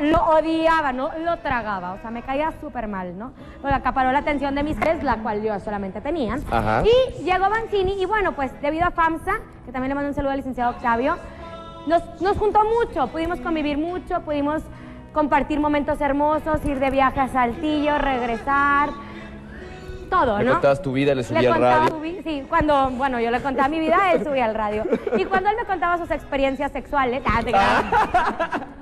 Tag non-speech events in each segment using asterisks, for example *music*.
lo odiaba, no lo tragaba, o sea, me caía súper mal, ¿no? Pero acaparó la atención de mis tres, la cual yo solamente tenía. Ajá. Y llegó Banzini, y bueno, pues debido a FAMSA, que también le mando un saludo al licenciado Octavio, nos, nos juntó mucho, pudimos convivir mucho, pudimos compartir momentos hermosos, ir de viaje a Saltillo, regresar, todo, Le ¿no? contabas tu vida, le subí al radio. sí, cuando, bueno, yo le contaba mi vida, él subía al radio. Y cuando él me contaba sus experiencias sexuales, ah, te. *laughs*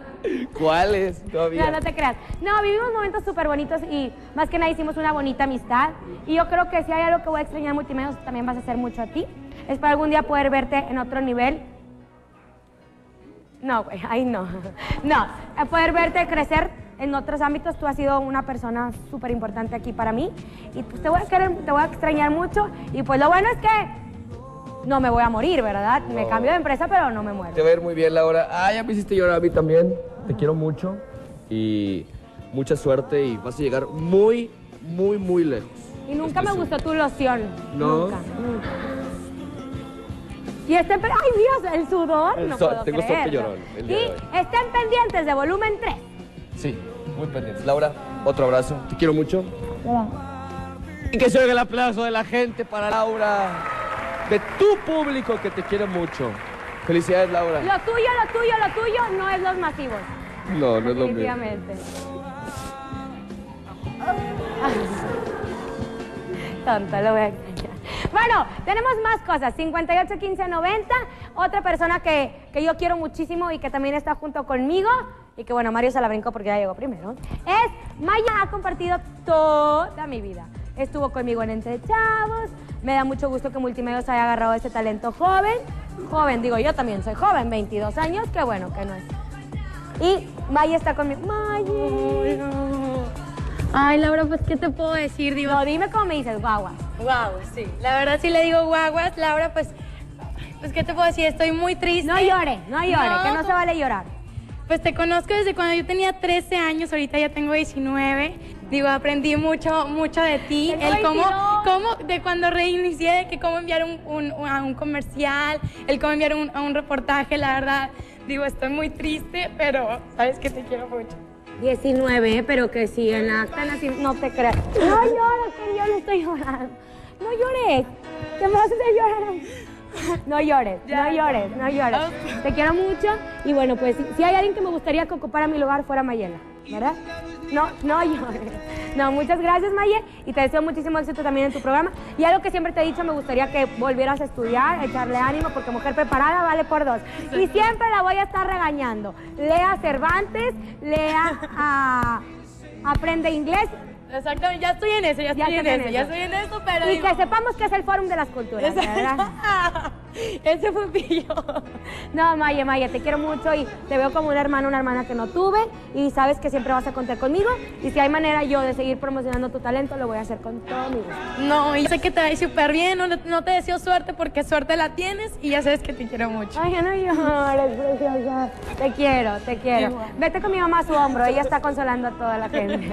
¿Cuáles? Todavía. No, no te creas. No, vivimos momentos súper bonitos y más que nada hicimos una bonita amistad. Y yo creo que si hay algo que voy a extrañar multimedios, también vas a hacer mucho a ti. Espero algún día poder verte en otro nivel. No, güey, ahí no. *laughs* No, poder verte crecer en otros ámbitos. Tú has sido una persona súper importante aquí para mí. Y pues te voy a querer, te voy a extrañar mucho. Y pues lo bueno es que no me voy a morir, ¿verdad? Me cambio de empresa, pero no me muero. Te va a ir muy bien, Laura. Ah, ya me hiciste llorar a mí también. Te quiero mucho. Y mucha suerte y vas a llegar muy, muy, muy lejos. Y nunca me gustó tu loción. No. Nunca, nunca. Y estén, ay Dios, el sudor, El no so- puedo tengo creerlo. llorón el Y estén pendientes de volumen 3. Sí, muy pendientes. Laura, otro abrazo. Te quiero mucho. Y que se oiga el aplauso de la gente para Laura. De tu público que te quiere mucho. Felicidades, Laura. Lo tuyo, lo tuyo, lo tuyo no es los masivos. No, no es lo mío. Definitivamente. *laughs* Tonto, lo voy a. Bueno, tenemos más cosas. 58 15 90. Otra persona que, que yo quiero muchísimo y que también está junto conmigo. Y que bueno, Mario se la brincó porque ya llegó primero. Es Maya. Ha compartido toda mi vida. Estuvo conmigo en Entre Chavos. Me da mucho gusto que Multimedios haya agarrado ese talento joven. Joven, digo, yo también soy joven, 22 años. Qué bueno que no es. Y Maya está conmigo. Maya. Ay, Laura, pues, ¿qué te puedo decir? Digo, No, dime cómo me dices, guagua. guau, sí. La verdad sí le digo guaguas. Laura, pues, pues, ¿qué te puedo decir? Estoy muy triste. No llore, no llore, No, que no se vale llorar. Pues te conozco desde cuando yo tenía 13 años, ahorita ya tengo 19. Digo, aprendí mucho, mucho de ti. Tengo El cómo, 22. Cómo, de cuando reinicié, de que cómo enviar un, un- a un comercial, el cómo enviar un, a un reportaje, la verdad. Digo, estoy muy triste, pero sabes que te quiero mucho. 19, pero que sí, en la acta no te creas. No llores, que yo no estoy llorando. No llores, que me vas a llorar. *laughs* No llores, no llores, no llores. Te quiero mucho y bueno, pues si, si hay alguien que me gustaría que ocupara mi lugar fuera Mayela, ¿verdad? No, no llores. No, muchas gracias Maye y te deseo muchísimo éxito también en tu programa. Y algo que siempre te he dicho, me gustaría que volvieras a estudiar, echarle ánimo, porque mujer preparada vale por dos. Y siempre la voy a estar regañando. Lea Cervantes, lea a... Aprende inglés Exactamente, ya estoy en eso, ya Ya estoy en eso, ya estoy en eso, pero y digo, que sepamos que es el Fórum de las Culturas, ¿verdad? *laughs* ese fue pillo. No, Maya, Maya, te quiero mucho y te veo como una hermana, una hermana que no tuve y sabes que siempre vas a contar conmigo y si hay manera yo de seguir promocionando tu talento, lo voy a hacer con todo mi gusto. No, y sé que te va a ir súper bien, no, no te deseo suerte porque suerte la tienes y ya sabes que te quiero mucho. Ay, no llores, preciosa. Te quiero, te quiero. Vete con mi mamá a su hombro, ella está consolando a toda la gente.